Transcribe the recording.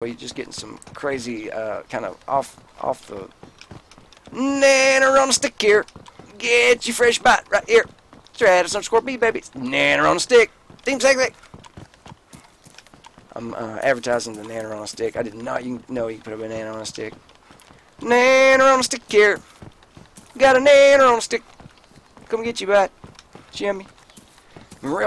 You're just getting some crazy, uh, kind of off, off the nanner on a stick here. Get you fresh bite right here. Stratus underscore B, baby. Nanner on a stick. Theme segment. I'm uh, advertising the nanner on a stick. I did not you know you can put a banana on a stick. Nanner on a stick here. Got a nanner on a stick. Come get you, bite, Jimmy. Real